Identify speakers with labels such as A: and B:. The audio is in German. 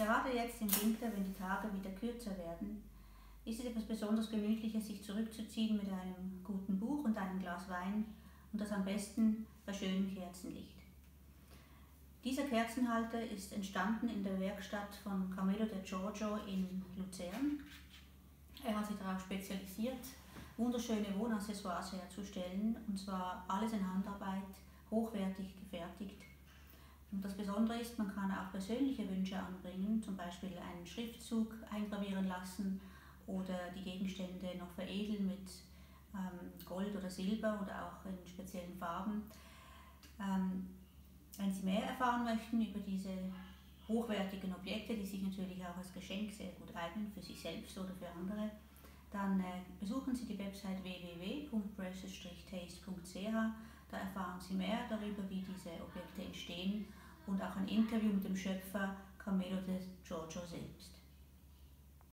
A: Gerade jetzt im Winter, wenn die Tage wieder kürzer werden, ist es etwas besonders Gemütliches, sich zurückzuziehen mit einem guten Buch und einem Glas Wein und das am besten bei schönem Kerzenlicht. Dieser Kerzenhalter ist entstanden in der Werkstatt von Camillo de Giorgio in Luzern. Er hat sich darauf spezialisiert, wunderschöne Wohnaccessoires herzustellen, und zwar alles in Handarbeit, hochwertig das Besondere ist, man kann auch persönliche Wünsche anbringen, zum Beispiel einen Schriftzug eingravieren lassen oder die Gegenstände noch veredeln mit ähm, Gold oder Silber oder auch in speziellen Farben. Ähm, wenn Sie mehr erfahren möchten über diese hochwertigen Objekte, die sich natürlich auch als Geschenk sehr gut eignen, für sich selbst oder für andere, dann äh, besuchen Sie die Website www.precious-taste.ch. Da erfahren Sie mehr darüber, wie diese Objekte entstehen und auch ein Interview mit dem Schöpfer Camelo de Giorgio.